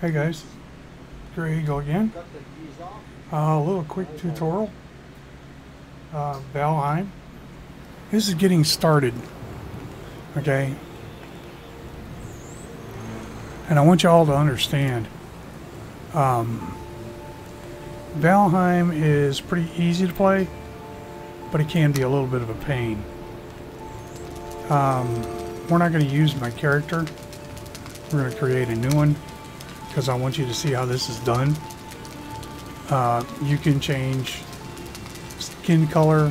Hey guys, Grey Eagle again. Uh, a little quick tutorial. Uh, Valheim. This is getting started. Okay. And I want you all to understand. Um, Valheim is pretty easy to play, but it can be a little bit of a pain. Um, we're not going to use my character. We're going to create a new one because I want you to see how this is done. Uh, you can change skin color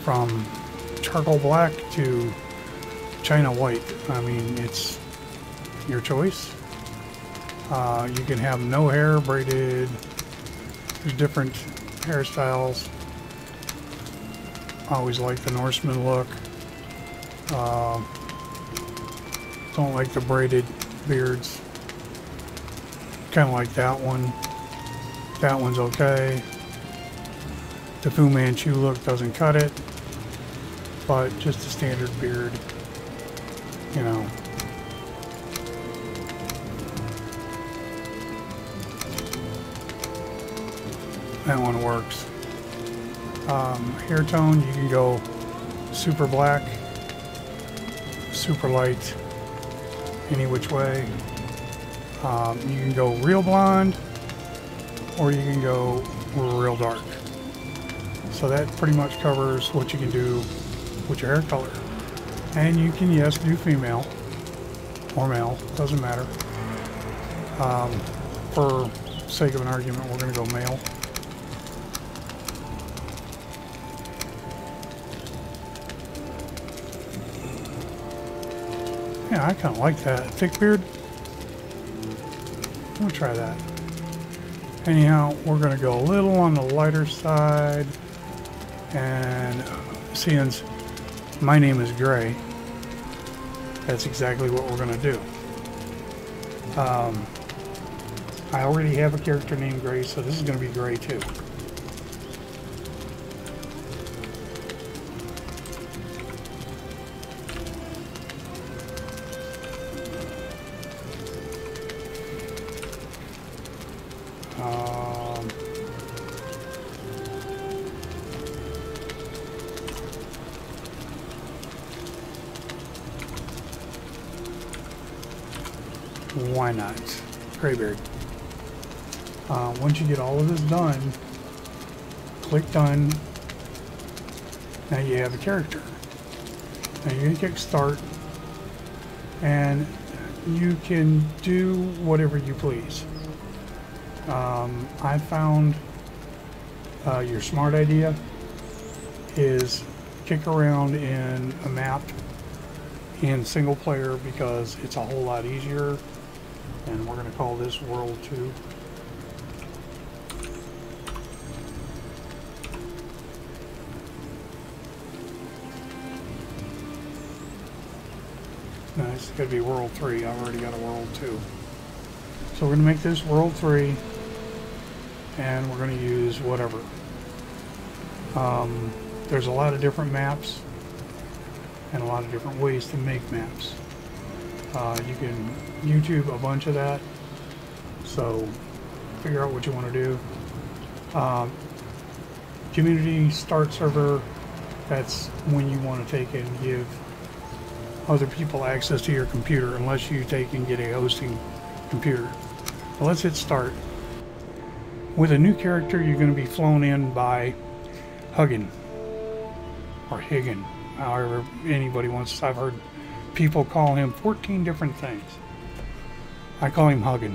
from charcoal black to china white. I mean, it's your choice. Uh, you can have no hair, braided, there's different hairstyles. I always like the Norseman look. Uh, don't like the braided beards. Kind of like that one. That one's okay. The Fu Manchu look doesn't cut it. But just a standard beard, you know. That one works. Um, hair tone, you can go super black, super light, any which way. Um, you can go real blonde or you can go real dark. So that pretty much covers what you can do with your hair color. And you can, yes, do female or male, doesn't matter. Um, for sake of an argument, we're going to go male. Yeah, I kind of like that. Thick beard. We'll try that. Anyhow, we're going to go a little on the lighter side. And since my name is Gray, that's exactly what we're going to do. Um, I already have a character named Gray, so this is going to be Gray too. Graybeard. Uh, once you get all of this done, click done. Now you have a character. Now you can kick start and you can do whatever you please. Um, I found uh, your smart idea is kick around in a map in single player because it's a whole lot easier and we're going to call this world 2 no it's going to be world 3 I've already got a world 2 so we're going to make this world 3 and we're going to use whatever. Um, there's a lot of different maps and a lot of different ways to make maps uh, you can YouTube a bunch of that. So figure out what you want to do. Um, community start server that's when you want to take and give other people access to your computer unless you take and get a hosting computer. Well, let's hit start. With a new character you're going to be flown in by Hugin. Or Higgin however anybody wants I've heard people call him 14 different things. I call him Hugin.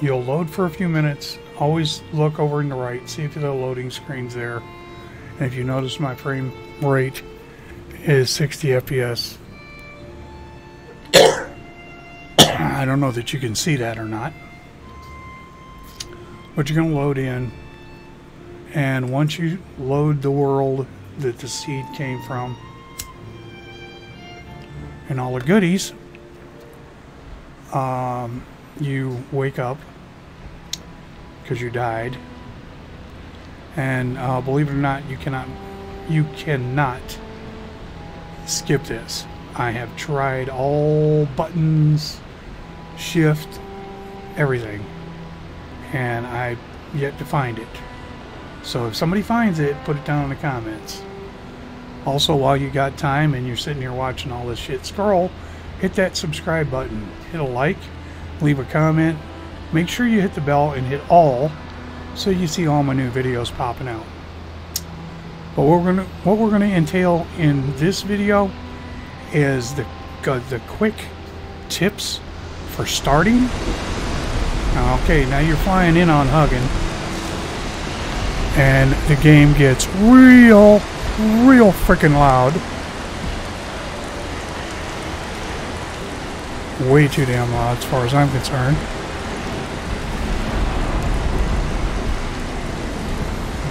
You'll load for a few minutes always look over in the right see if the loading screen's there. And if you notice my frame rate is 60 FPS I don't know that you can see that or not. But you're going to load in. And once you load the world that the seed came from. And all the goodies um, you wake up because you died. And uh, believe it or not you cannot you cannot skip this. I have tried all buttons, shift, everything, and I yet to find it. So if somebody finds it, put it down in the comments. Also, while you got time and you're sitting here watching all this shit scroll, hit that subscribe button, hit a like, leave a comment, make sure you hit the bell and hit all so you see all my new videos popping out. But what we're gonna what we're gonna entail in this video is the uh, the quick tips for starting. Okay, now you're flying in on Hugin, and the game gets real, real freaking loud. Way too damn loud as far as I'm concerned.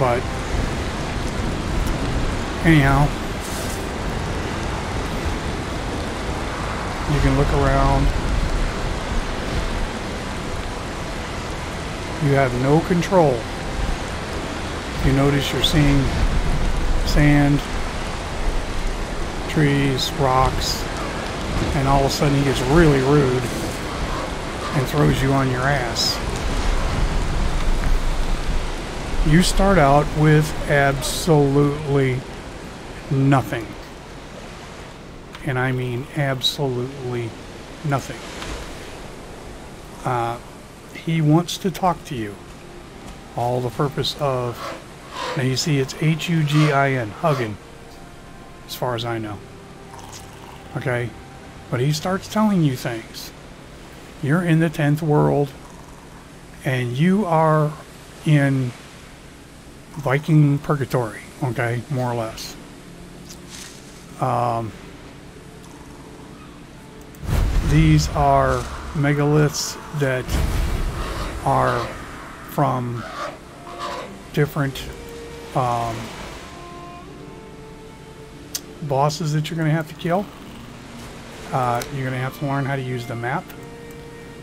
But anyhow, you can look around. You have no control. You notice you're seeing sand, trees, rocks, and all of a sudden he gets really rude and throws you on your ass. You start out with absolutely nothing. And I mean absolutely nothing. Uh, he wants to talk to you. All the purpose of, now you see it's H-U-G-I-N, Hugin, as far as I know. Okay? But he starts telling you things. You're in the 10th world, and you are in Viking purgatory, okay? More or less. Um, these are megaliths that are from different um, bosses that you're going to have to kill. Uh, you're going to have to learn how to use the map.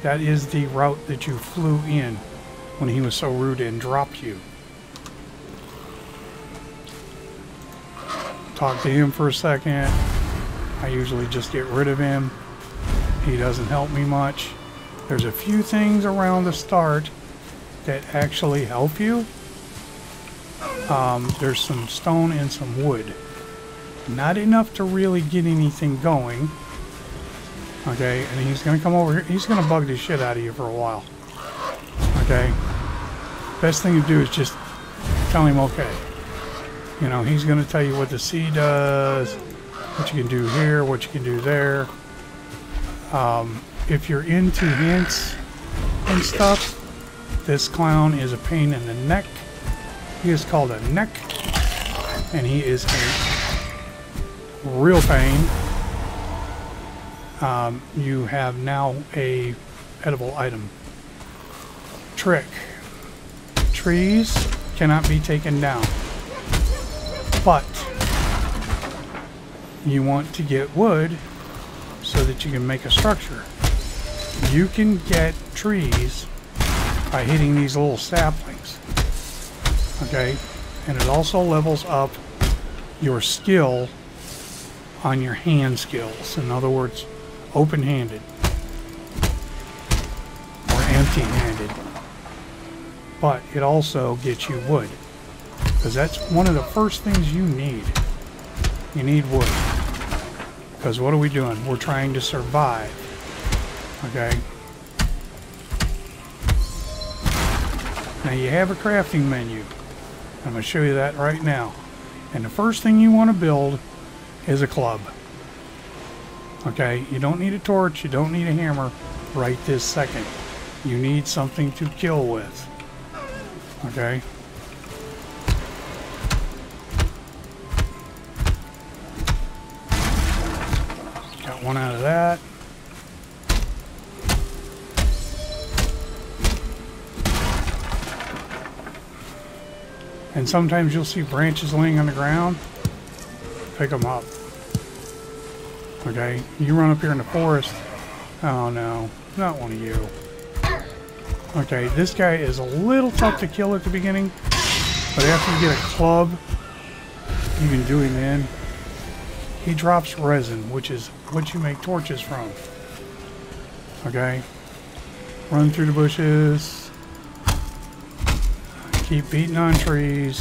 That is the route that you flew in when he was so rude and dropped you. Talk to him for a second. I usually just get rid of him. He doesn't help me much. There's a few things around the start that actually help you. Um, there's some stone and some wood. Not enough to really get anything going. Okay, and he's going to come over here. He's going to bug the shit out of you for a while. Okay? Best thing to do is just tell him okay. You know, he's going to tell you what the sea does, what you can do here, what you can do there. Um, if you're into hints and stuff, this clown is a pain in the neck. He is called a neck, and he is a real pain. Um, you have now a edible item. Trick. Trees cannot be taken down but you want to get wood so that you can make a structure. You can get trees by hitting these little saplings. Okay? And it also levels up your skill on your hand skills. In other words, open-handed or empty-handed. But it also gets you wood. Because that's one of the first things you need. You need wood. Because what are we doing? We're trying to survive. Okay? Now you have a crafting menu. I'm going to show you that right now. And the first thing you want to build is a club. Okay? You don't need a torch. You don't need a hammer right this second. You need something to kill with. Okay? Got one out of that. And sometimes you'll see branches laying on the ground. Pick them up. Okay, you run up here in the forest. Oh no, not one of you. Okay, this guy is a little tough to kill at the beginning, but after you get a club, you can do him in he drops resin, which is what you make torches from. Okay? Run through the bushes. Keep beating on trees.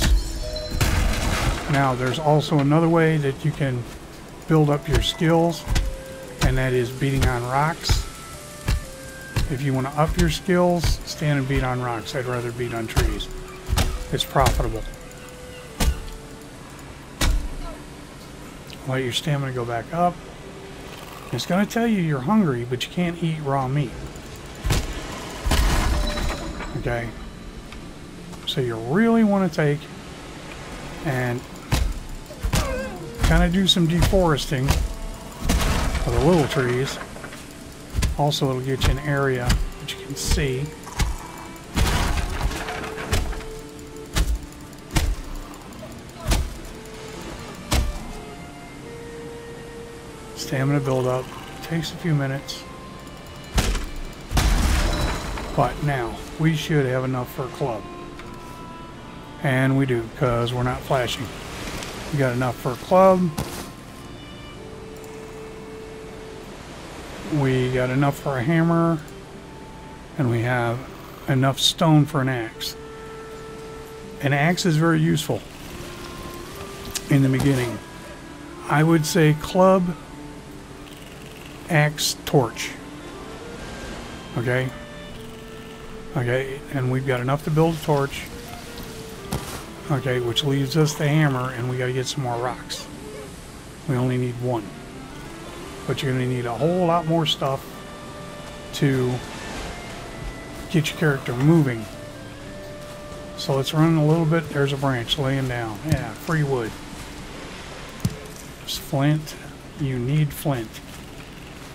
Now, there's also another way that you can build up your skills, and that is beating on rocks. If you want to up your skills, stand and beat on rocks. I'd rather beat on trees. It's profitable. Let your stamina go back up. It's going to tell you you're hungry, but you can't eat raw meat. Okay? So you really want to take and kind of do some deforesting for the little trees. Also, it'll get you an area that you can see. Stamina build up. Takes a few minutes. But now, we should have enough for a club. And we do, because we're not flashing. We got enough for a club. We got enough for a hammer. And we have enough stone for an axe. An axe is very useful in the beginning. I would say club, axe, torch. Okay? Okay, and we've got enough to build a torch. Okay, which leaves us the hammer, and we got to get some more rocks. We only need one. But you're to need a whole lot more stuff to get your character moving. So let's run a little bit. There's a branch laying down. Yeah, free wood. There's flint. You need flint.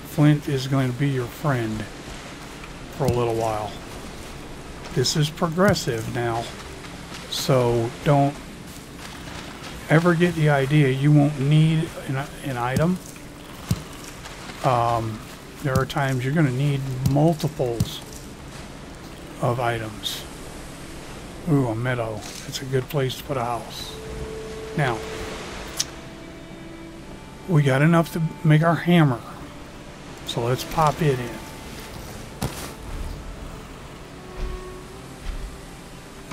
Flint is going to be your friend for a little while. This is progressive now. So don't ever get the idea you won't need an, an item. Um, there are times you're going to need multiples of items. Ooh, a meadow. That's a good place to put a house. Now, we got enough to make our hammer. So let's pop it in.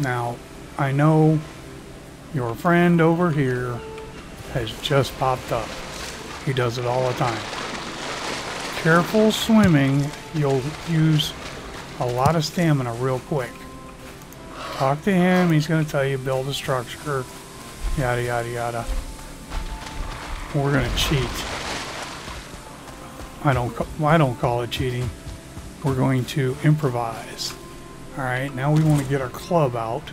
Now, I know your friend over here has just popped up. He does it all the time. Careful swimming, you'll use a lot of stamina real quick. Talk to him, he's going to tell you build a structure, yada yada yada. We're going to cheat. I don't I don't call it cheating. We're going to improvise. All right, now we want to get our club out.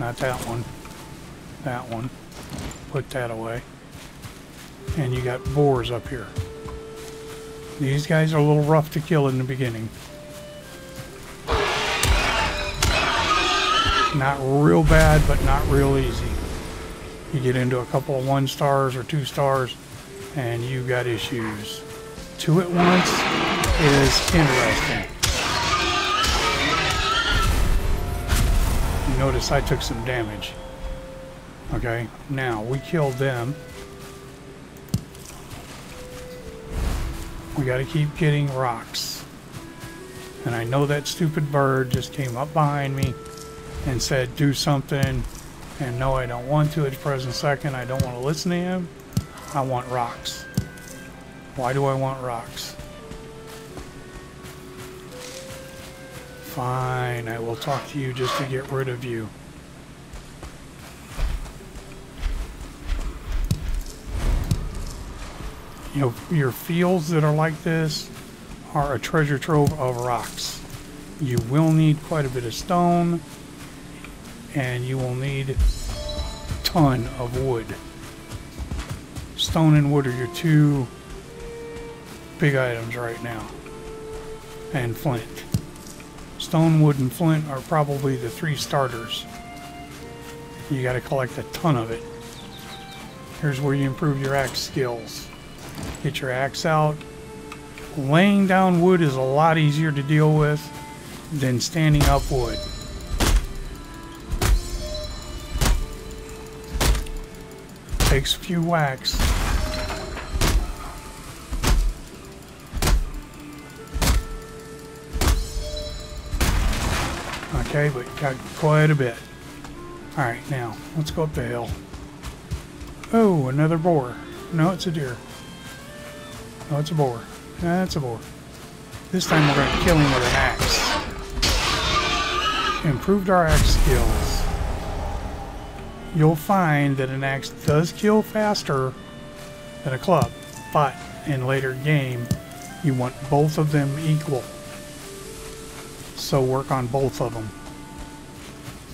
Not that one. That one. Put that away. And you got boars up here. These guys are a little rough to kill in the beginning. Not real bad, but not real easy. You get into a couple of one stars or two stars, and you got issues. Two at once is interesting. Notice I took some damage. Okay, now we killed them. We got to keep getting rocks. And I know that stupid bird just came up behind me and said, do something. And no, I don't want to at the present second. I don't want to listen to him. I want rocks. Why do I want rocks? Fine, I will talk to you just to get rid of you. You know, your fields that are like this are a treasure trove of rocks. You will need quite a bit of stone, and you will need a ton of wood. Stone and wood are your two big items right now. And flint. Stone, wood, and flint are probably the three starters. You got to collect a ton of it. Here's where you improve your axe skills. Get your axe out. Laying down wood is a lot easier to deal with than standing up wood. Takes a few whacks. Okay, but got quite a bit. Alright, now, let's go up the hill. Oh, another boar. No, it's a deer. No, it's a boar. That's a boar. This time we're going to kill him with an axe. Improved our axe skills. You'll find that an axe does kill faster than a club, but in later game, you want both of them equal. So work on both of them.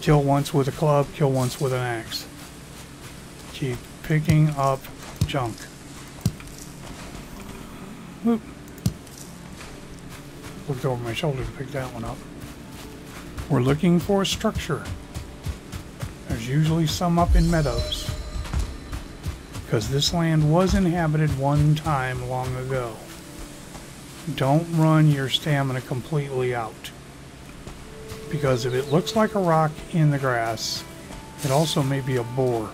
Kill once with a club, kill once with an axe. Keep picking up junk. Whoop. Looked over my shoulder to pick that one up. We're looking for a structure. There's usually some up in meadows. Because this land was inhabited one time long ago. Don't run your stamina completely out. Because if it looks like a rock in the grass, it also may be a boar.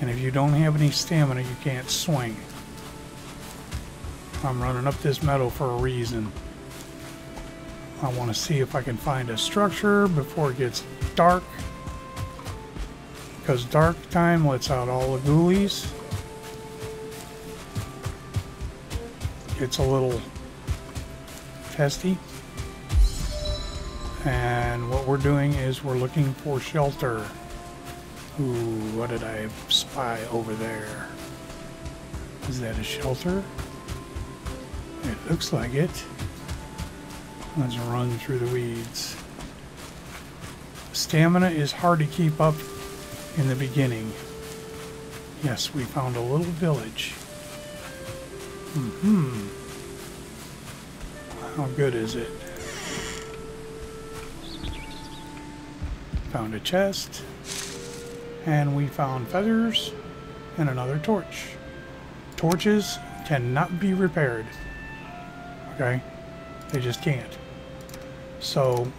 And if you don't have any stamina, you can't swing. I'm running up this meadow for a reason. I want to see if I can find a structure before it gets dark. Because dark time lets out all the ghoulies. It's a little testy. And what we're doing is we're looking for shelter. Ooh, what did I spy over there? Is that a shelter? It looks like it. Let's run through the weeds. Stamina is hard to keep up in the beginning. Yes, we found a little village. hmm How good is it? Found a chest. And we found feathers and another torch. Torches cannot be repaired. Okay? They just can't. So,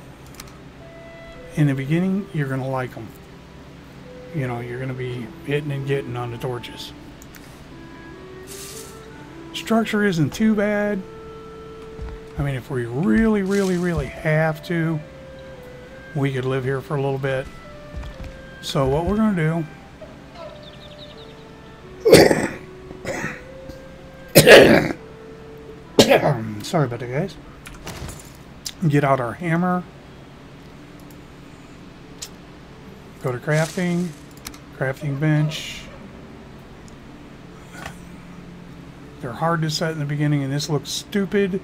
in the beginning, you're going to like them. You know, you're going to be hitting and getting on the torches. Structure isn't too bad. I mean, if we really, really, really have to, we could live here for a little bit. So what we're going to do... Sorry about that, guys get out our hammer, go to crafting, crafting bench. They're hard to set in the beginning and this looks stupid,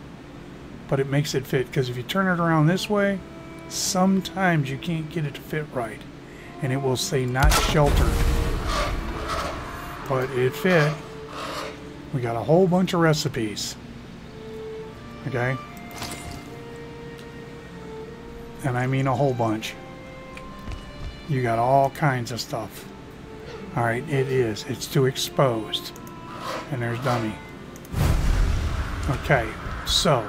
but it makes it fit because if you turn it around this way, sometimes you can't get it to fit right and it will say not sheltered. But it fit. We got a whole bunch of recipes. Okay and I mean a whole bunch. You got all kinds of stuff. Alright, it is. It's too exposed. And there's dummy. Okay, so.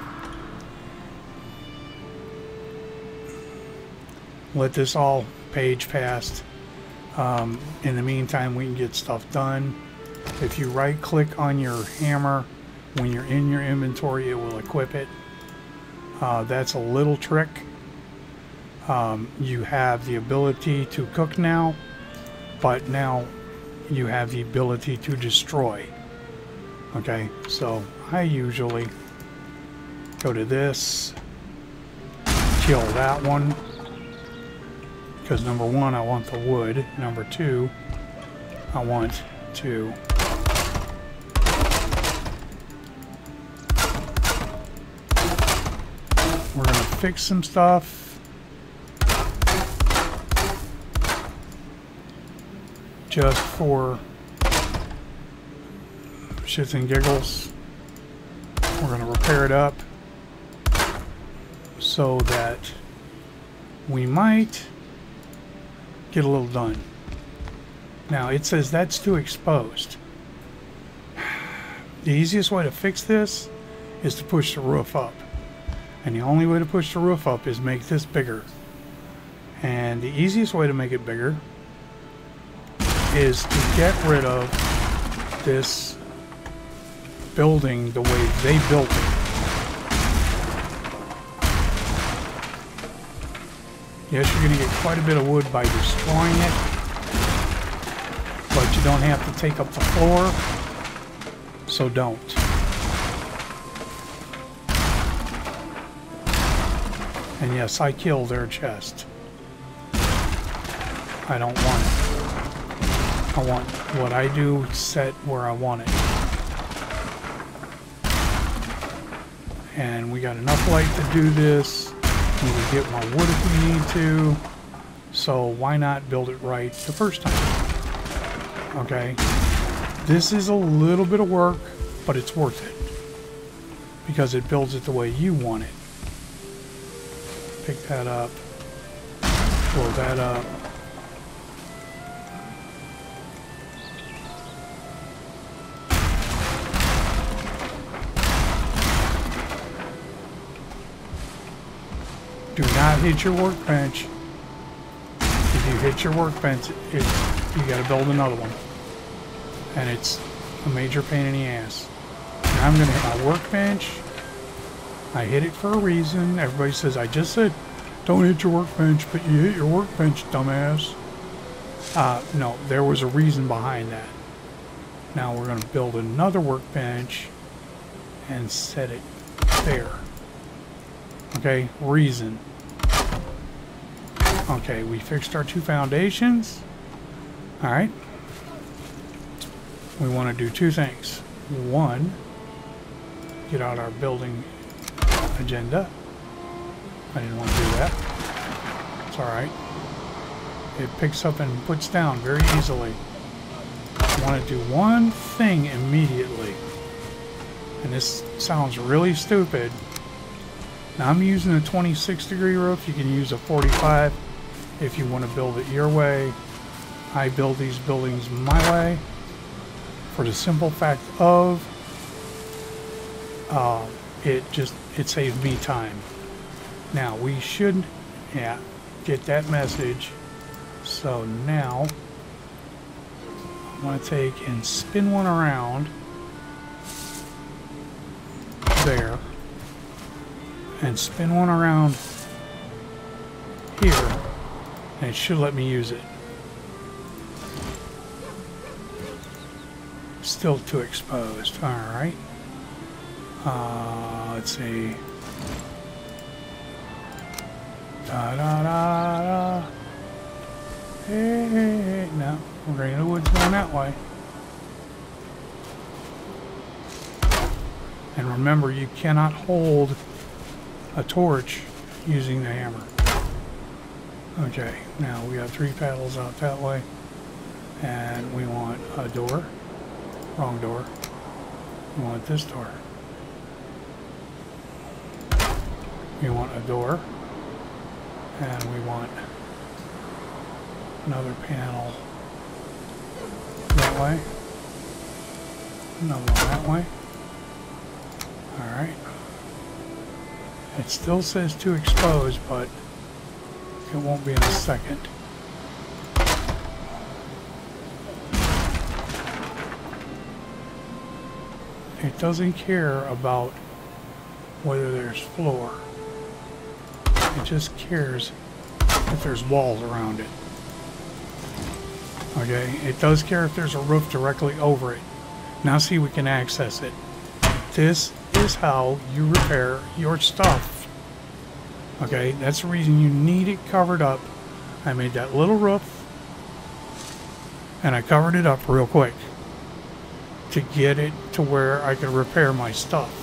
Let this all page past. Um, in the meantime, we can get stuff done. If you right click on your hammer, when you're in your inventory, it will equip it. Uh, that's a little trick um, you have the ability to cook now, but now you have the ability to destroy. Okay, so I usually go to this, kill that one, because number one, I want the wood. Number two, I want to we're going to fix some stuff just for shits and giggles. We're going to repair it up so that we might get a little done. Now it says that's too exposed. The easiest way to fix this is to push the roof up. And the only way to push the roof up is make this bigger. And the easiest way to make it bigger is to get rid of this building the way they built it. Yes, you're going to get quite a bit of wood by destroying it, but you don't have to take up the floor, so don't. And yes, I killed their chest. I don't want it. I want what I do set where I want it. And we got enough light to do this. We can get more wood if we need to. So why not build it right the first time? Okay. This is a little bit of work, but it's worth it. Because it builds it the way you want it. Pick that up. Blow that up. Hit your workbench. If you hit your workbench, it's, you gotta build another one. And it's a major pain in the ass. And I'm gonna hit my workbench. I hit it for a reason. Everybody says, I just said, don't hit your workbench, but you hit your workbench, dumbass. Uh, no, there was a reason behind that. Now we're gonna build another workbench and set it there. Okay, reason. Okay, we fixed our two foundations. Alright. We want to do two things. One, get out our building agenda. I didn't want to do that. It's alright. It picks up and puts down very easily. I want to do one thing immediately. And this sounds really stupid. Now I'm using a 26 degree roof. You can use a 45 if you want to build it your way. I build these buildings my way for the simple fact of uh, it just it saves me time. Now we should yeah get that message. So now I want to take and spin one around there and spin one around here and it should let me use it. Still too exposed. Alright. Uh, let's see. Da da da da. Hey, hey, hey. No, we're going to the woods going that way. And remember, you cannot hold a torch using the hammer. Okay, now we have three paddles out that way. And we want a door. Wrong door. We want this door. We want a door. And we want another panel that way. Another one that way. Alright. It still says to expose, but it won't be in a second. It doesn't care about whether there's floor. It just cares if there's walls around it. Okay, it does care if there's a roof directly over it. Now see, we can access it. This is how you repair your stuff. Okay, that's the reason you need it covered up. I made that little roof and I covered it up real quick to get it to where I could repair my stuff.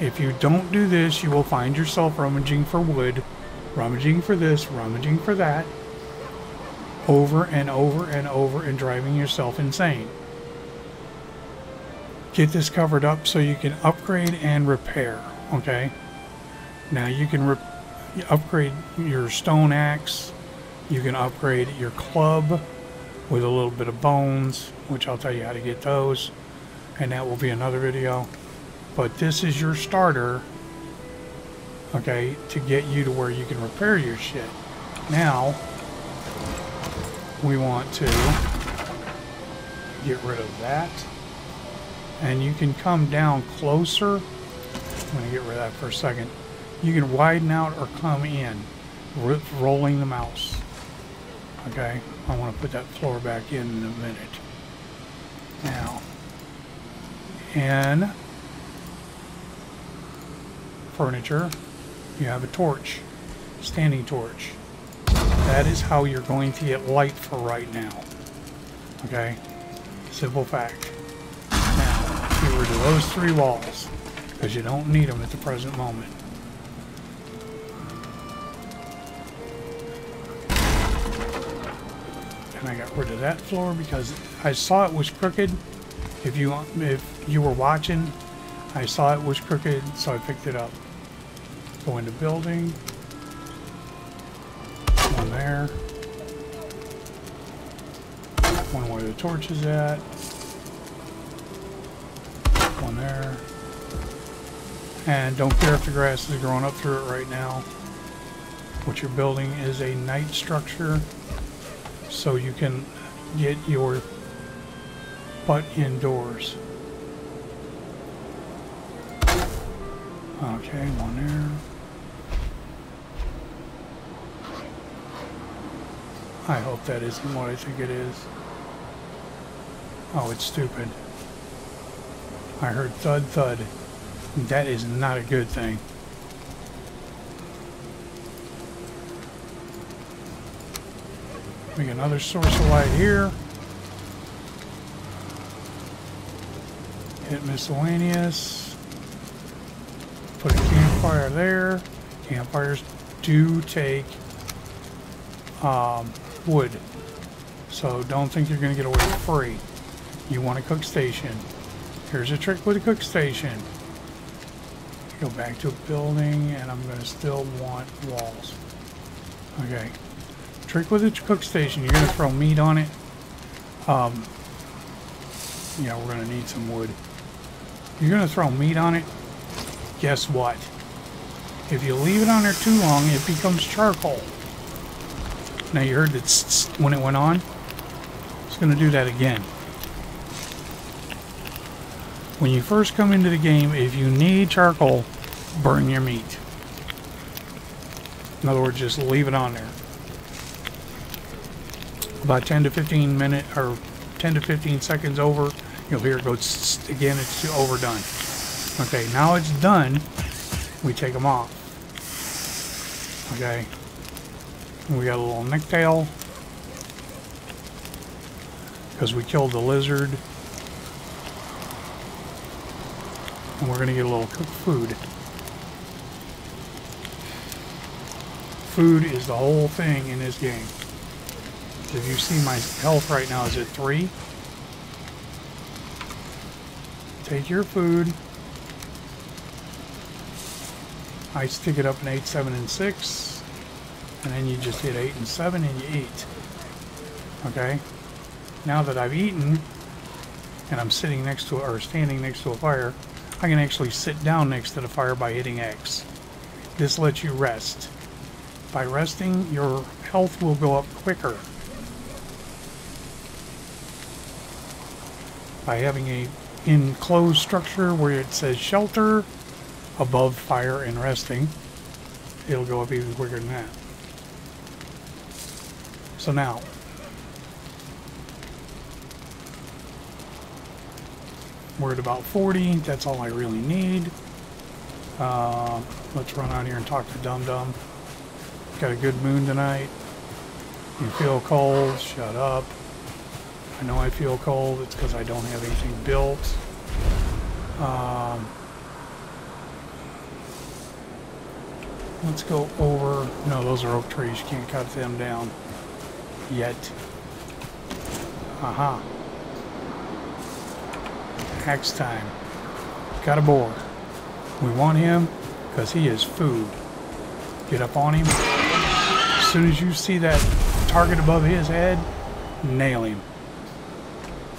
If you don't do this, you will find yourself rummaging for wood, rummaging for this, rummaging for that, over and over and over and driving yourself insane get this covered up so you can upgrade and repair okay? Now you can upgrade your stone axe you can upgrade your club with a little bit of bones which I'll tell you how to get those and that will be another video. But this is your starter okay to get you to where you can repair your shit. Now we want to get rid of that and you can come down closer. I'm going to get rid of that for a second. you can widen out or come in, ro- rolling the mouse. Okay, I want to put that floor back in in a minute. Now, in furniture, you have a torch, standing torch. That is how you're going to get light for right now. Okay, simple fact. Rid of those three walls because you don't need them at the present moment. And I got rid of that floor because I saw it was crooked. If you if you were watching, I saw it was crooked, so I picked it up. Go into building. One there. One where the torch is at. And don't care if the grass is growing up through it right now. What you're building is a night structure so you can get your butt indoors. Okay, one there. I hope that isn't what I think it is. Oh, it's stupid. I heard thud thud. That is not a good thing. Make another source of light here. Hit miscellaneous. Put a campfire there. Campfires do take um, wood. So don't think you're going to get away free. You want a cook station. Here's a trick with a cook station. Go back to a building and I'm going to still want walls. Okay. Trick with a cook station. You're going to throw meat on it. Um, yeah, we're going to need some wood. You're going to throw meat on it. Guess what? If you leave it on there too long, it becomes charcoal. Now you heard that when it went on. It's going to do that again. When you first come into the game, if you need charcoal, burn your meat. In other words, just leave it on there. About 10 to 15 minutes, or 10 to 15 seconds over, you'll hear it go again, it's overdone. Okay, now it's done, we take them off. Okay, we got a little necktail because we killed the lizard. And we're to get a little cooked food. Food is the whole thing in this game. If you see my health right now is at 3. Take your food. I stick it up in 8, 7, and 6. And then you just hit 8 and 7 and you eat. Okay? Now that I've eaten, and I'm sitting next to, or standing next to a fire, I can actually sit down next to the fire by hitting X. This lets you rest. By resting, your health will go up quicker. By having a enclosed structure where it says shelter above fire and resting, it'll go up even quicker than that. So now, We're at about 40. That's all I really need. Uh, let's run out here and talk to Dum Dum. Got a good moon tonight. You feel cold? Shut up. I know I feel cold. It's because I don't have anything built. Um, let's go over. No, those are oak trees. You can't cut them down yet. Aha. Uh -huh. Next time. Got a boar. We want him because he is food. Get up on him. As soon as you see that target above his head, nail him.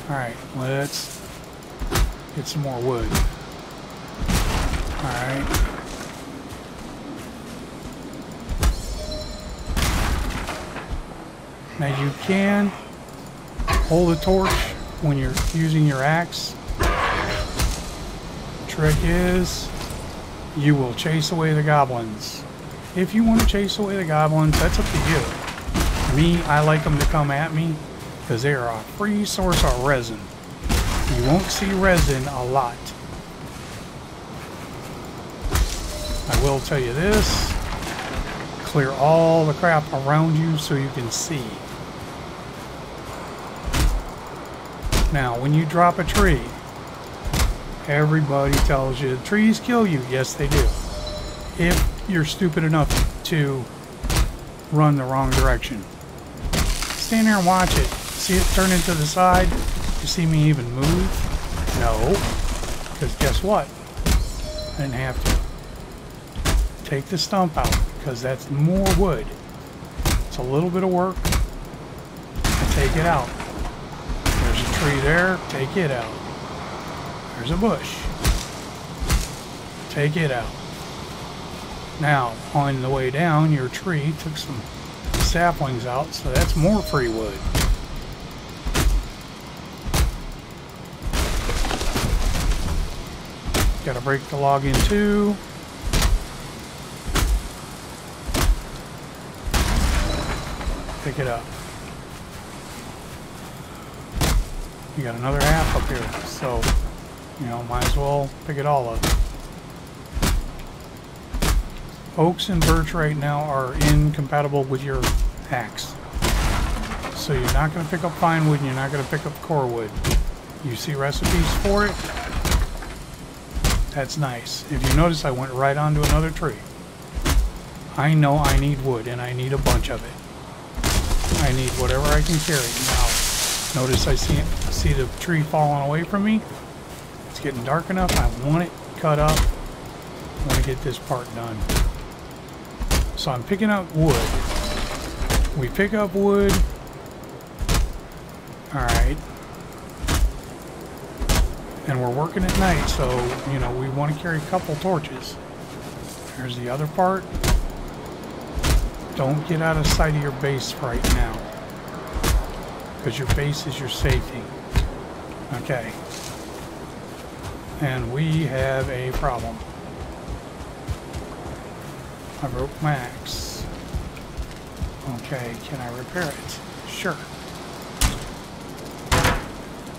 Alright, let's get some more wood. Alright. Now you can hold the torch when you're using your axe trick is you will chase away the goblins. If you want to chase away the goblins, that's up to you. Me, I like them to come at me because they are a free source of resin. You won't see resin a lot. I will tell you this. Clear all the crap around you so you can see. Now, when you drop a tree, everybody tells you trees kill you. Yes, they do. If you're stupid enough to run the wrong direction. Stand there and watch it. See it turn into the side? You see me even move? No. Because guess what? I didn't have to. Take the stump out, because that's more wood. It's a little bit of work. Take it out. There's a tree there, take it out. There's a bush. Take it out. Now, on the way down, your tree took some saplings out, so that's more free wood. Gotta break the log in two. Pick it up. You got another half up here, so, you know, might as well pick it all up. Oaks and birch right now are incompatible with your axe. So you're not going to pick up pine wood and you're not going to pick up core wood. You see recipes for it? That's nice. If you notice, I went right onto another tree. I know I need wood and I need a bunch of it. I need whatever I can carry. Now, notice I see, see the tree falling away from me. It's getting dark enough. I want it cut up. I want to get this part done. So I'm picking up wood. We pick up wood. Alright. And we're working at night, so, you know, we want to carry a couple torches. Here's the other part. Don't get out of sight of your base right now. Because your base is your safety. Okay. And we have a problem. I broke my axe. Okay, can I repair it? Sure.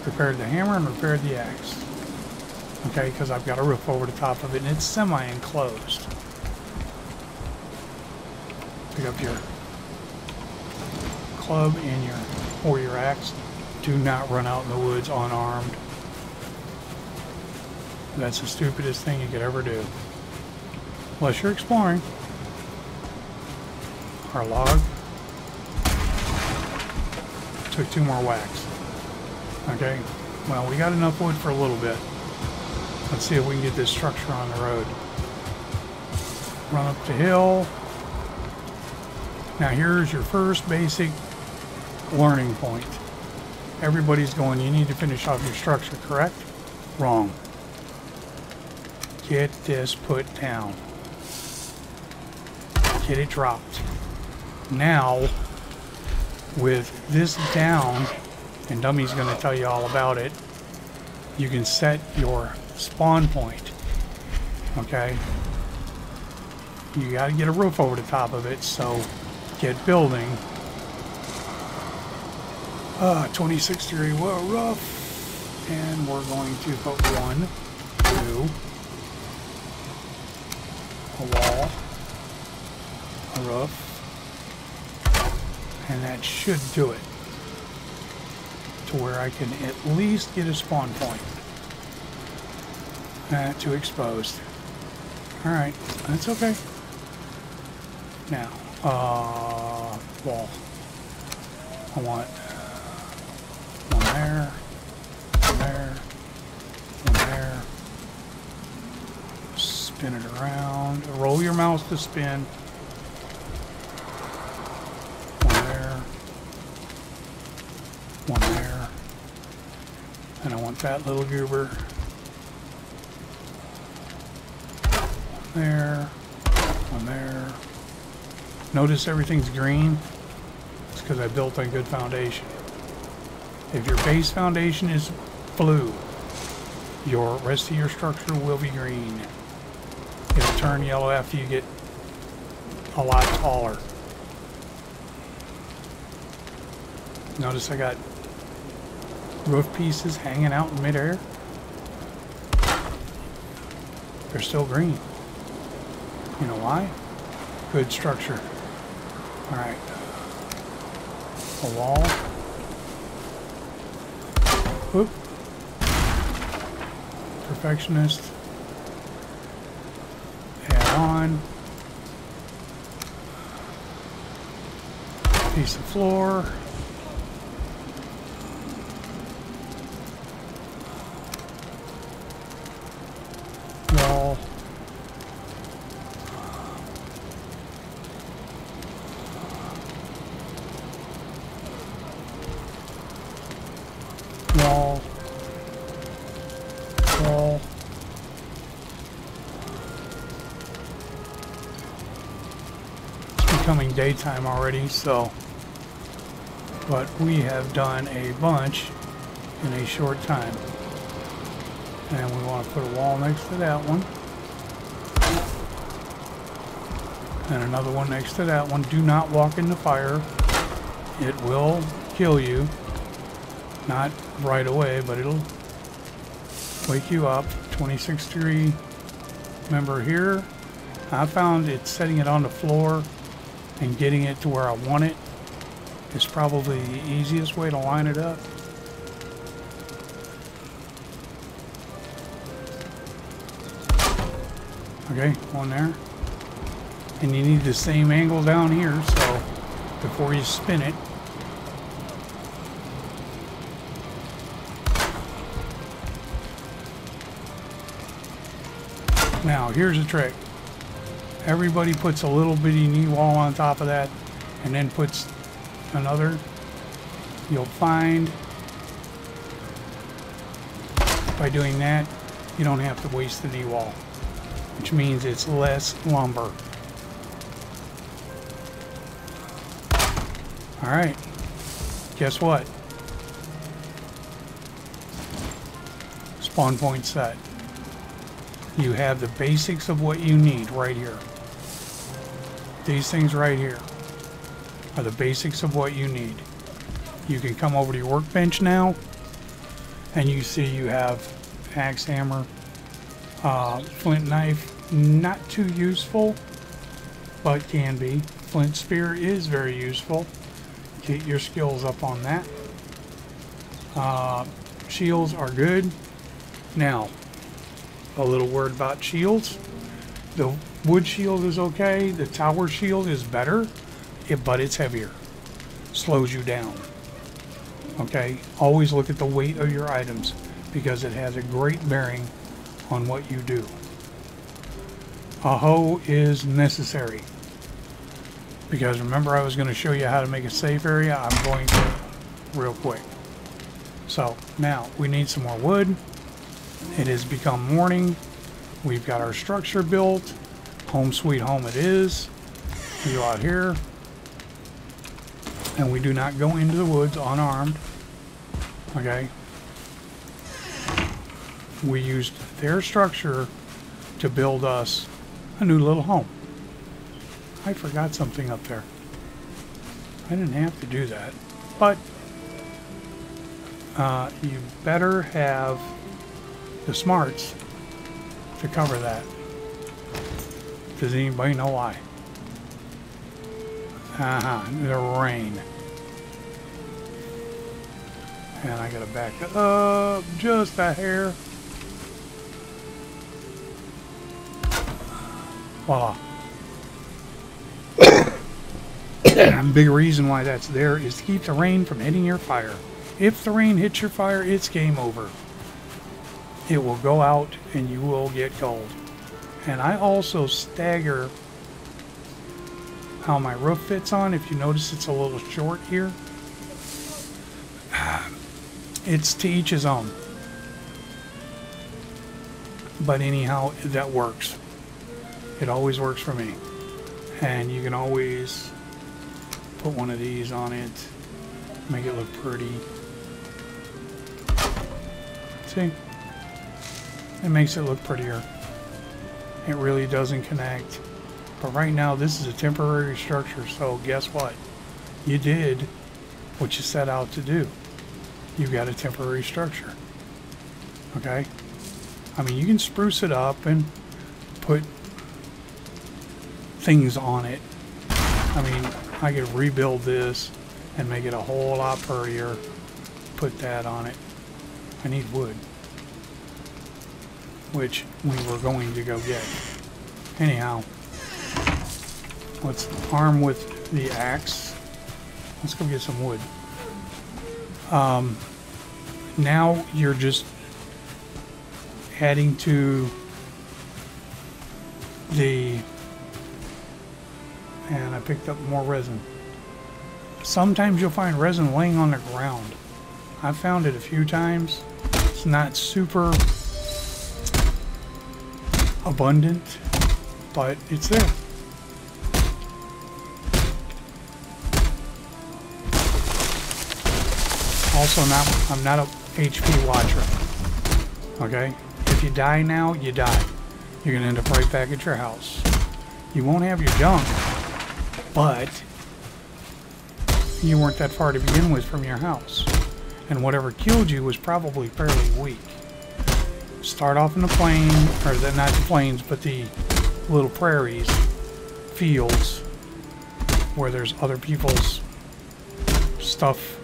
Repaired the hammer and repaired the axe. Okay, because I've got a roof over the top of it and it's semi-enclosed. Pick up your club and your or your axe. Do not run out in the woods unarmed. That's the stupidest thing you could ever do. Unless you're exploring our log. Took two more whacks. Okay, well, we got enough wood for a little bit. Let's see if we can get this structure on the road. Run up the hill. Now here's your first basic learning point. Everybody's going, you need to finish off your structure, correct? Wrong. Get this put down. Get it dropped now with this down, and Dummy's going to tell you all about it, you can set your spawn point. Okay? You got to get a roof over the top of it, so get building. Uh, 26 degree rough. And we're going to put one, two, a wall, roof, and that should do it. To where I can at least get a spawn point. Uh, too exposed. Alright, that's okay. Now, uh, wall. I want one there, one there, one there. Spin it around. Roll your mouse to spin. One there. And I want that little goober. There. One there. Notice everything's green. It's because I built a good foundation. If your base foundation is blue, your rest of your structure will be green. It'll turn yellow after you get a lot taller. Notice I got roof pieces hanging out in midair. They're still green. You know why? Good structure. Alright. A wall. Whoop. Perfectionist. Add on. Piece of floor. Wall. Wall. Wall. It's becoming daytime already, so. But we have done a bunch in a short time. And we want to put a wall next to that one. And another one next to that one. Do not walk in the fire. It will kill you. Not right away, but it'll wake you up. 26 degree. Remember here, I found it setting it on the floor and getting it to where I want it is probably the easiest way to line it up. Okay, one there. And you need the same angle down here, so before you spin it, Now, here's a trick. Everybody puts a little bitty knee wall on top of that and then puts another. You'll find by doing that, you don't have to waste the knee wall, which means it's less lumber. All right, guess what? Spawn point set. You have the basics of what you need right here. These things right here are the basics of what you need. You can come over to your workbench now and you see you have axe hammer, uh, flint knife, not too useful, but can be. Flint spear is very useful. Get your skills up on that. Uh, shields are good. Now, a little word about shields. The wood shield is okay. The tower shield is better, but it's heavier. Slows you down. Okay, always look at the weight of your items because it has a great bearing on what you do. A hoe is necessary. Because remember I was going to show you how to make a safe area. I'm going to real quick. So now we need some more wood. It has become morning. We've got our structure built. Home sweet home it is. We go out here. And we do not go into the woods unarmed. Okay. We used their structure to build us a new little home. I forgot something up there. I didn't have to do that. But uh, you better have the smarts to cover that. Does anybody know why? Uh-huh, the rain. And I gotta back up just a hair. Voila. and big reason why that's there is to keep the rain from hitting your fire. If the rain hits your fire, it's game over it will go out and you will get cold. And I also stagger how my roof fits on. If you notice it's a little short here. It's to each his own. But anyhow, that works. It always works for me. And you can always put one of these on it. Make it look pretty. See? It makes it look prettier. It really doesn't connect. But right now, this is a temporary structure, so guess what? You did what you set out to do. You've got a temporary structure. Okay? I mean, you can spruce it up and put things on it. I mean, I could rebuild this and make it a whole lot prettier. Put that on it. I need wood. Which we were going to go get. Anyhow, let's arm with the axe. Let's go get some wood. Um, now you're just adding to the and I picked up more resin. Sometimes you'll find resin laying on the ground. I've found it a few times. It's not super abundant, but it's there. Also, not I'm not a HP watcher. Okay? If you die now, you die. You're gonna end up right back at your house. You won't have your junk, but you weren't that far to begin with from your house. And whatever killed you was probably fairly weak. Start off in the plain, or the, not the plains, but the little prairies, fields, where there's other people's stuff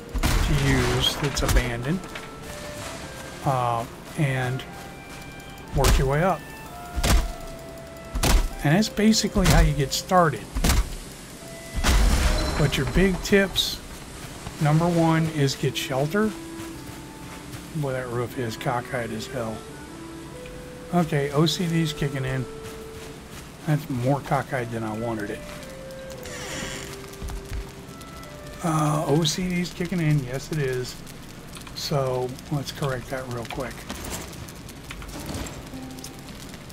to use that's abandoned. Uh, and work your way up. And that's basically how you get started. But your big tips, number one is get shelter. Boy, that roof is cockeyed as hell. Okay, OCD's kicking in. That's more cockeyed than I wanted it. Uh, OCD's kicking in, yes it is. So let's correct that real quick.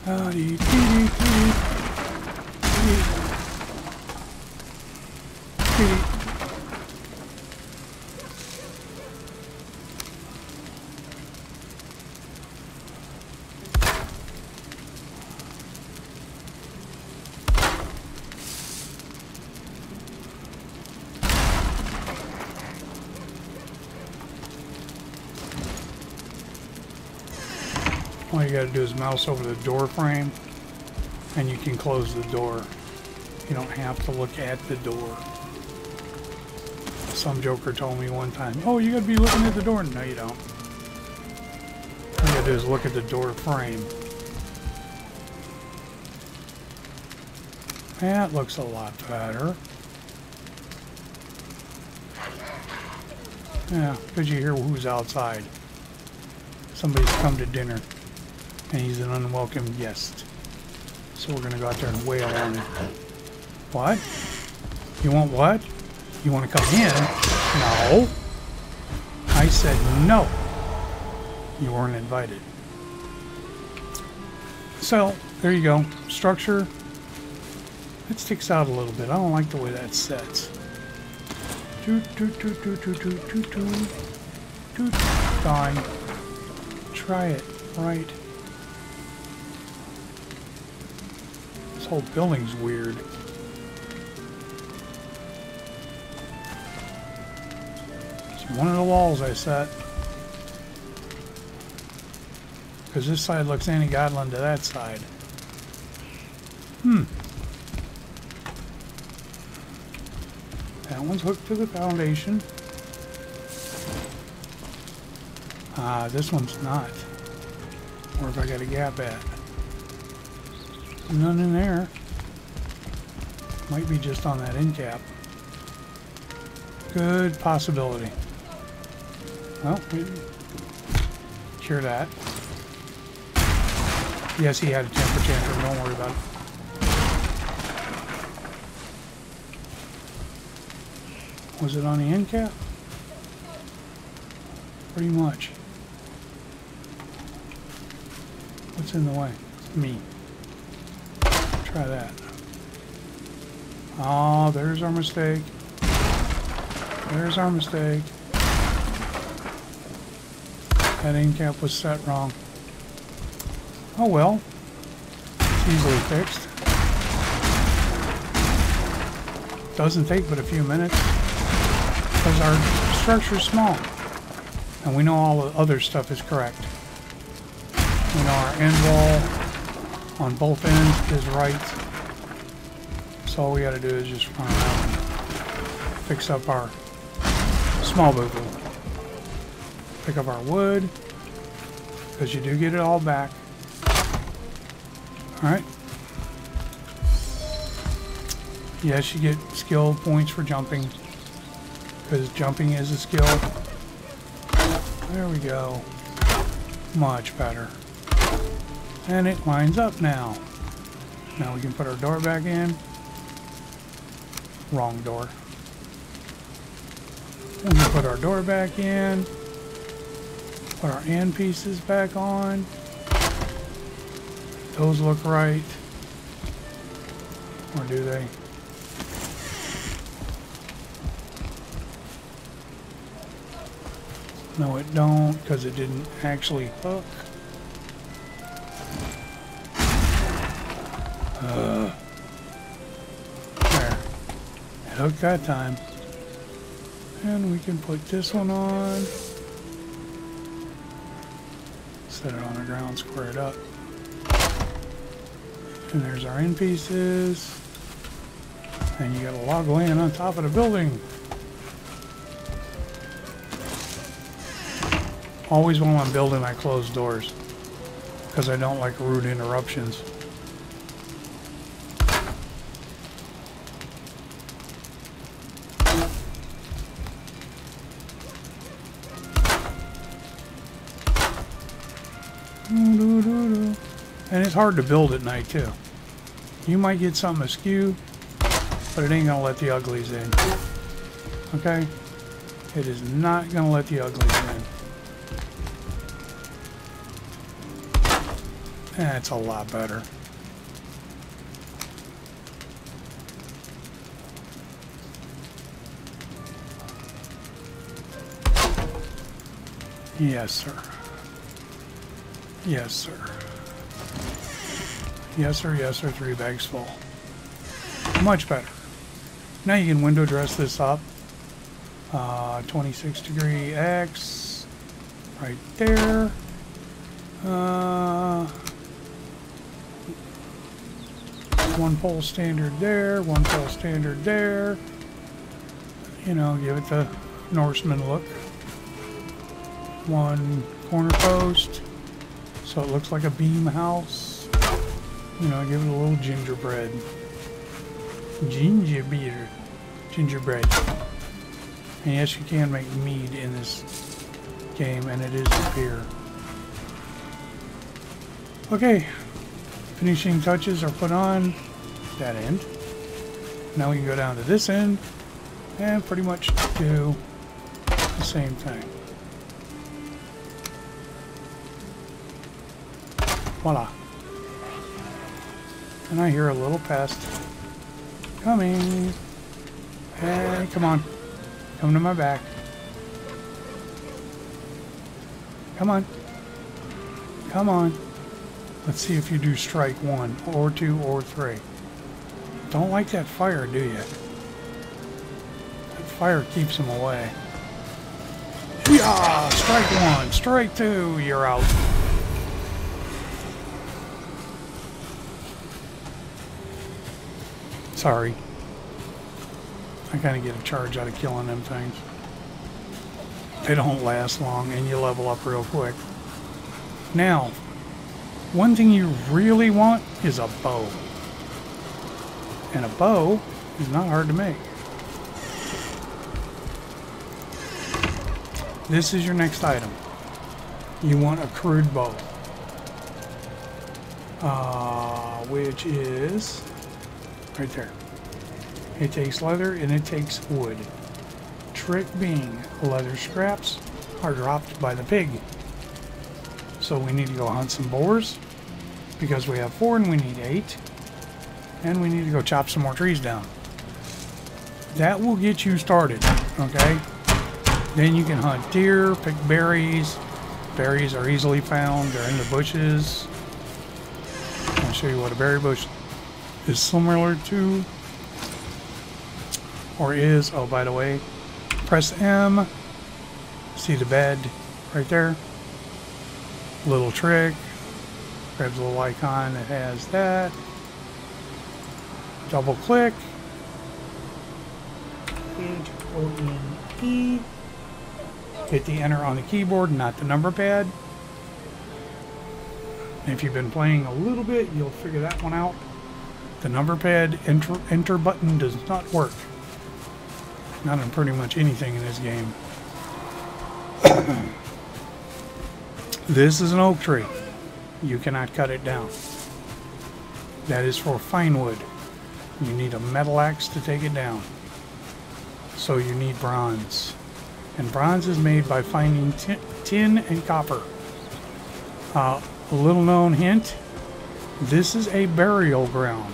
Dee, dee, dee, do is mouse over the door frame and you can close the door. You don't have to look at the door. Some joker told me one time, oh, you gotta be looking at the door. No, you don't. All you gotta do is look at the door frame. That looks a lot better. Yeah, because you hear who's outside. Somebody's come to dinner, and he's an unwelcome guest. So we're going to go out there and wail on him. What? You want what? You want to come in? No. I said no. You weren't invited. So, there you go. Structure. It sticks out a little bit. I don't like the way that sets. Toot. Try it. Right. Whole building's weird. It's one of the walls I set. Because this side looks anti-godland to that side. Hmm. That one's hooked to the foundation. Ah, this one's not. Where have I got a gap at. None in there. Might be just on that end cap. Good possibility. Well, we cure that. Yes, he had a temper tantrum. Don't worry about it. Was it on the end cap? Pretty much. What's in the way? It's me. Try that. Oh, there's our mistake. There's our mistake. That end cap was set wrong. Oh well. It's easily fixed. Doesn't take but a few minutes because our structure's small. And we know all the other stuff is correct. We know our end wall on both ends is right. So all we gotta do is just run around and fix up our small boo Pick up our wood, because you do get it all back. Alright. Yes, you get skill points for jumping, because jumping is a skill. There we go. Much better. And it lines up now. Now we can put our door back in. Wrong door. We put our door back in. Put our end pieces back on. Those look right. Or do they? No, it don't, because it didn't actually hook. Hooked that time. And we can put this one on. Set it on the ground, square it up. And there's our end pieces. And you got a log laying on top of the building. Always when I'm building, I close doors. Because I don't like rude interruptions. It's hard to build at night too. You might get something askew, but it ain't gonna let the uglies in. Okay? It is not gonna let the uglies in. That's a lot better. Yes, sir. Yes, sir. Yes, sir. Yes, sir. Three bags full. Much better. Now you can window dress this up. Uh, 26 degree X. Right there. Uh, one pole standard there. One pole standard there. You know, give it the Norseman look. One corner post. So it looks like a beam house. You know, give it a little gingerbread. Ginger beer. Gingerbread. And yes, you can make mead in this game, and it is beer. Okay. Finishing touches are put on that end. Now we can go down to this end and pretty much do the same thing. Voila. And I hear a little pest coming. Hey, come on. Come to my back. Come on. Come on. Let's see if you do strike one, or two, or three. Don't like that fire, do you? That fire keeps them away. Yeah! Strike one, strike two, you're out. Sorry. I kind of get a charge out of killing them things. They don't last long and you level up real quick. Now, one thing you really want is a bow. And a bow is not hard to make. This is your next item. You want a crude bow. Uh, which is Right there. It takes leather and it takes wood. Trick being, leather scraps are dropped by the pig. So we need to go hunt some boars because we have four and we need eight. And we need to go chop some more trees down. That will get you started, okay? Then you can hunt deer, pick berries. Berries are easily found. They're in the bushes. I'll show you what a berry bush is similar to or is. Oh, by the way, press M. See the bed right there? Little trick. Grabs a little icon that has that. Double click. H-O-N-E. Hit the enter on the keyboard, not the number pad. And if you've been playing a little bit, you'll figure that one out. The number pad enter, enter button does not work. Not on pretty much anything in this game. this is an oak tree. You cannot cut it down. That is for fine wood. You need a metal axe to take it down. So you need bronze. And bronze is made by finding tin and copper. Uh, a little known hint, this is a burial ground.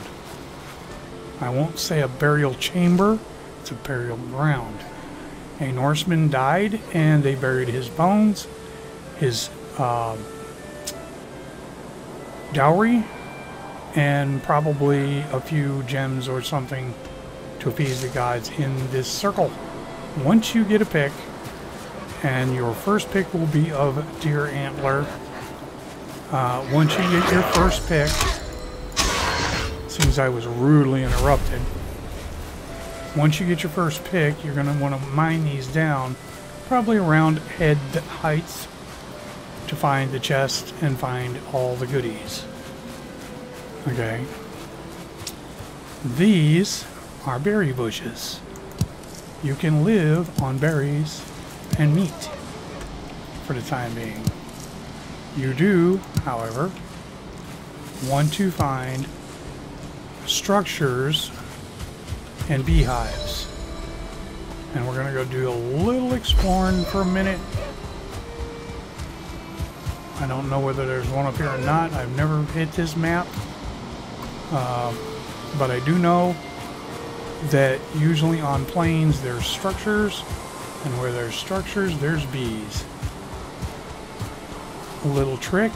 I won't say a burial chamber, it's a burial ground. A Norseman died and they buried his bones, his uh, dowry, and probably a few gems or something to appease the gods in this circle. Once you get a pick, and your first pick will be of deer antler. Uh, once you get your first pick, seems I was rudely interrupted. Once you get your first pick, you're going to want to mine these down, probably around head heights, to find the chest and find all the goodies. Okay. These are berry bushes. You can live on berries and meat for the time being. You do, however, want to find structures and beehives. And we're going to go do a little exploring for a minute. I don't know whether there's one up here or not. I've never hit this map. Uh, but I do know that usually on plains there's structures and where there's structures, there's bees. A little trick,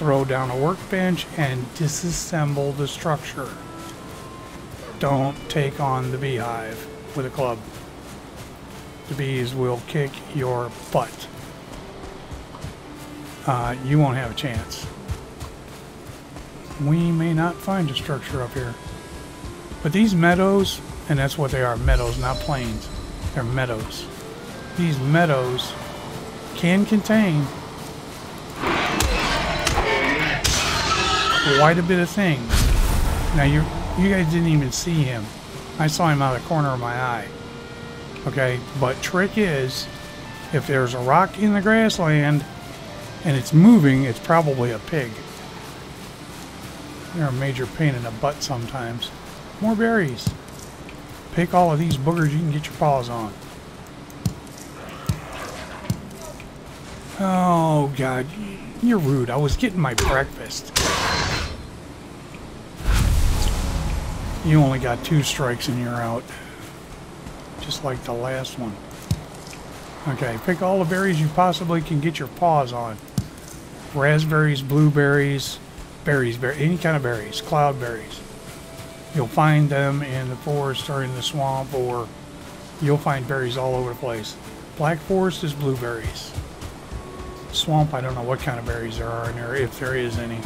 throw down a workbench and disassemble the structure. Don't take on the beehive with a club. The bees will kick your butt. Uh, you won't have a chance. We may not find a structure up here. But these meadows, and that's what they are, meadows, not plains they're meadows. These meadows can contain quite a bit of things. Now you you guys didn't even see him. I saw him out of the corner of my eye. Okay, but trick is if there's a rock in the grassland and it's moving, it's probably a pig. They're a major pain in the butt sometimes. More berries. Pick all of these boogers you can get your paws on. Oh, God. You're rude. I was getting my breakfast. You only got two strikes and you're out. Just like the last one. Okay, pick all the berries you possibly can get your paws on. Raspberries, blueberries, berries, ber any kind of berries, cloudberries. You'll find them in the forest or in the swamp or you'll find berries all over the place. Black forest is blueberries. Swamp, I don't know what kind of berries there are in there, if there is any.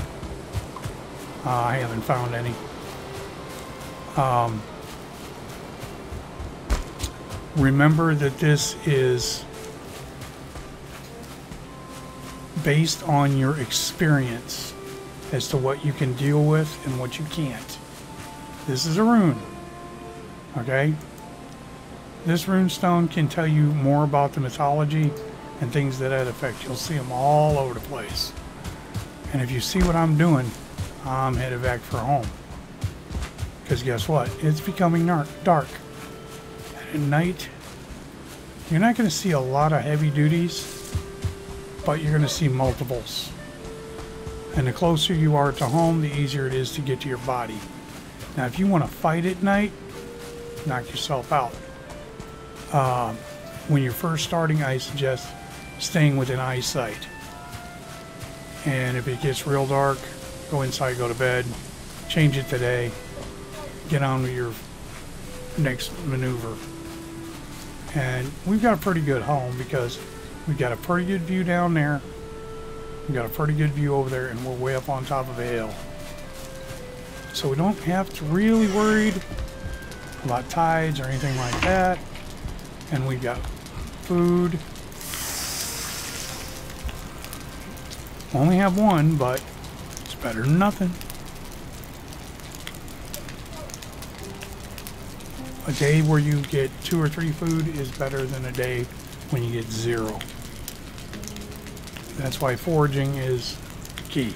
Uh, I haven't found any. Um, remember that this is based on your experience as to what you can deal with and what you can't. This is a rune. Okay? This rune stone can tell you more about the mythology and things that that affect. You'll see them all over the place. And if you see what I'm doing, I'm headed back for home. Because guess what? It's becoming dark. At night, you're not going to see a lot of heavy duties, but you're going to see multiples. And the closer you are to home, the easier it is to get to your body. Now, if you want to fight at night, knock yourself out. Uh, when you're first starting, I suggest staying within eyesight. And if it gets real dark, go inside, go to bed, change it today, get on with your next maneuver. And we've got a pretty good home because we've got a pretty good view down there. We've got a pretty good view over there, and we're way up on top of a hill. So we don't have to really worried about tides or anything like that. And we've got food. Only have one, but it's better than nothing. A day where you get two or three food is better than a day when you get zero. That's why foraging is key.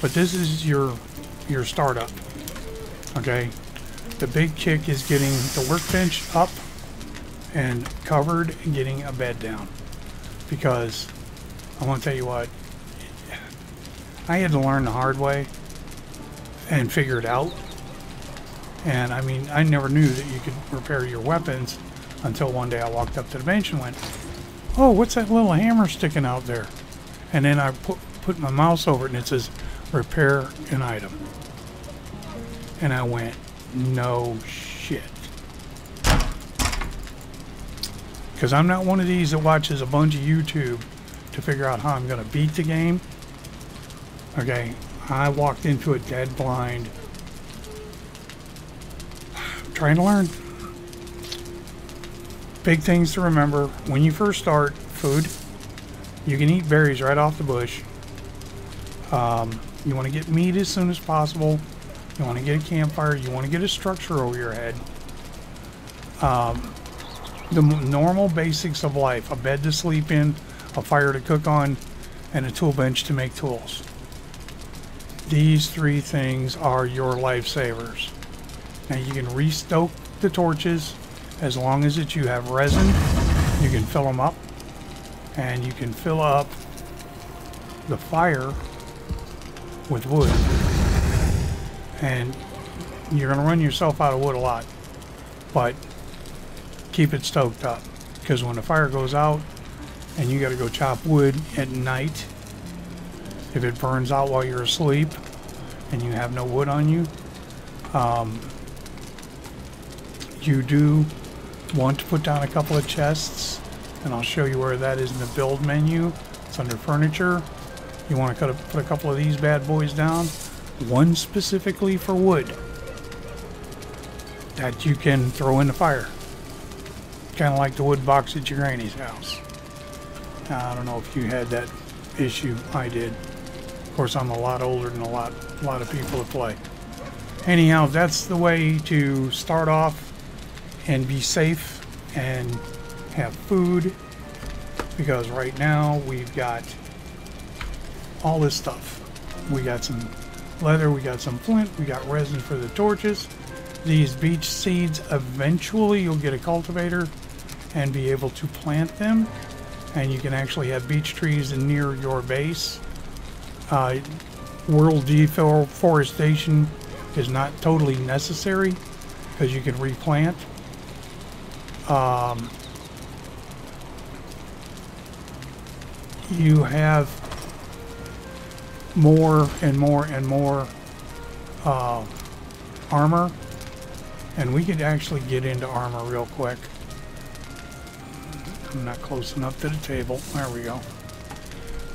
But this is your your startup. Okay? The big kick is getting the workbench up and covered and getting a bed down. Because I want to tell you what, I had to learn the hard way and figure it out. And I mean, I never knew that you could repair your weapons until one day I walked up to the bench and went, oh, what's that little hammer sticking out there? And then I put, put my mouse over it and it says, repair an item. And I went, no shit. Because I'm not one of these that watches a bunch of YouTube to figure out how I'm going to beat the game. Okay, I walked into it dead blind. Trying to learn. Big things to remember when you first start food. You can eat berries right off the bush. Um, you want to get meat as soon as possible. You want to get a campfire. You want to get a structure over your head. Um, the normal basics of life. A bed to sleep in, a fire to cook on, and a tool bench to make tools. These three things are your lifesavers. Now you can restoke the torches as long as that you have resin. You can fill them up and you can fill up the fire with wood and you're going to run yourself out of wood a lot. But keep it stoked up because when the fire goes out and you got to go chop wood at night, if it burns out while you're asleep and you have no wood on you, um, you do want to put down a couple of chests and I'll show you where that is in the build menu. It's under furniture. You want to put a couple of these bad boys down one specifically for wood that you can throw in the fire. Kind of like the wood box at your granny's house. I don't know if you had that issue. I did. Of course, I'm a lot older than a lot, a lot of people that play. Anyhow, that's the way to start off and be safe and have food because right now we've got all this stuff. We got some leather, we got some flint, we got resin for the torches. These beech seeds, eventually you'll get a cultivator and be able to plant them. And you can actually have beech trees near your base. Uh, world deforestation is not totally necessary because you can replant. Um, you have more and more and more uh, armor. And we could actually get into armor real quick. I'm not close enough to the table. There we go.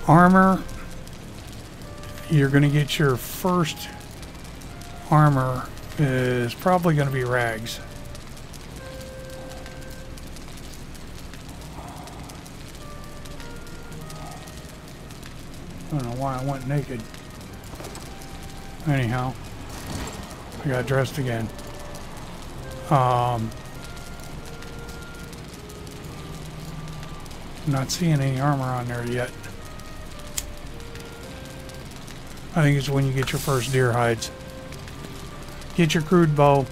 Armor. You're going to get your first armor is probably going to be rags. I don't know why I went naked. Anyhow, I got dressed again. Um, not seeing any armor on there yet. I think it's when you get your first deer hides. Get your crude bow,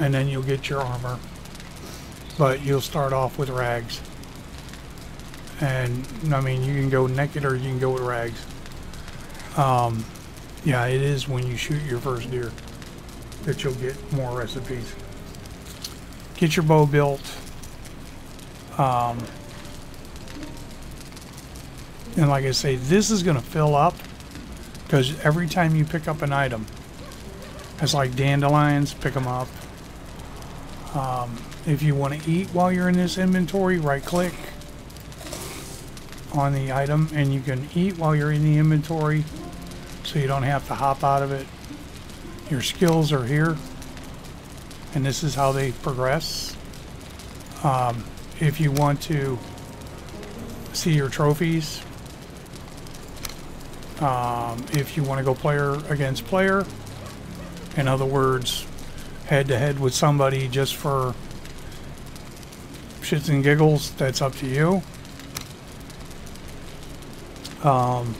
and then you'll get your armor. But you'll start off with rags. And, I mean, you can go naked or you can go with rags. Um, yeah, it is when you shoot your first deer that you'll get more recipes. Get your bow built. Um, and like I say, this is going to fill up Because every time you pick up an item, it's like dandelions, pick them up. Um, if you want to eat while you're in this inventory, right click on the item and you can eat while you're in the inventory so you don't have to hop out of it. Your skills are here and this is how they progress. Um, if you want to see your trophies, um, if you want to go player against player, in other words, head to head with somebody just for shits and giggles, that's up to you. Um,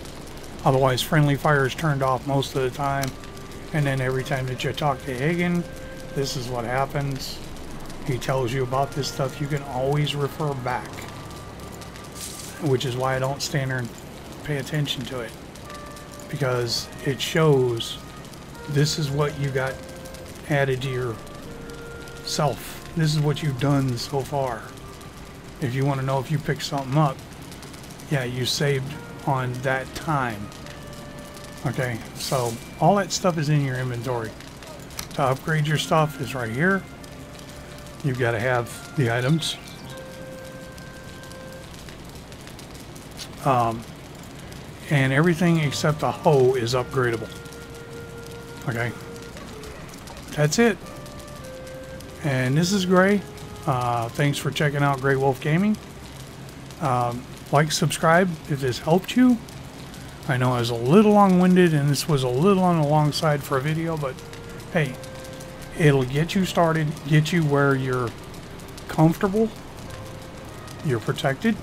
otherwise, friendly fire is turned off most of the time. And then every time that you talk to Hugin, this is what happens. He tells you about this stuff. You can always refer back. Which is why I don't stand there and pay attention to it. Because it shows this is what you got added to your self. This is what you've done so far. If you want to know if you picked something up, yeah, you saved on that time. Okay, so all that stuff is in your inventory. To upgrade your stuff is right here. You've got to have the items. Um, and everything except the hoe is upgradable. Okay. That's it. And this is Gray. Uh, thanks for checking out Gray Wolf Gaming. Um, like, subscribe if this helped you. I know I was a little long-winded and this was a little on the long side for a video, but hey, it'll get you started, get you where you're comfortable, you're protected,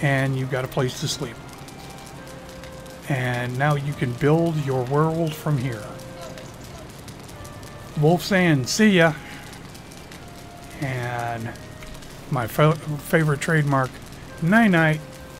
and you've got a place to sleep. And now you can build your world from here. Wolf saying, see ya. And my favorite trademark, night night.